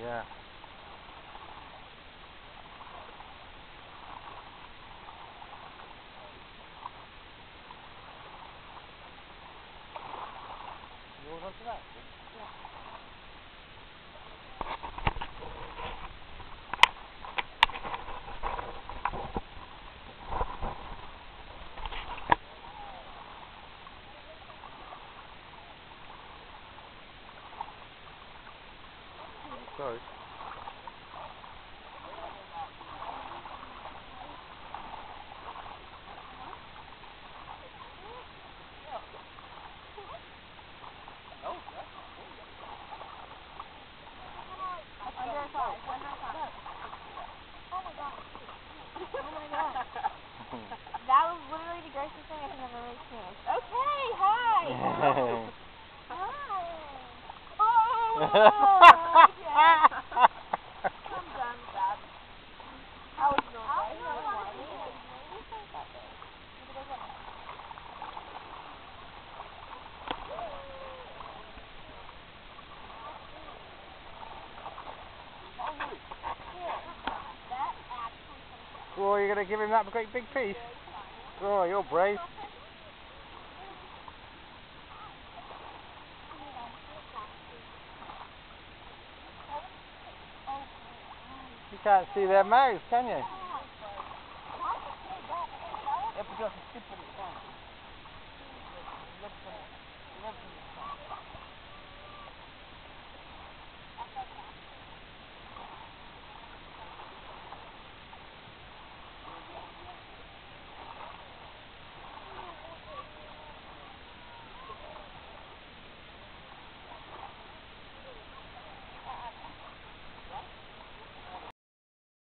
Yeah. You all onto god. That was literally the grossest thing I have ever experienced. Okay, hi. Hi. Oh. Oh, you're going to give him that great big piece? Oh, you're brave. You can't see their mouths, can you?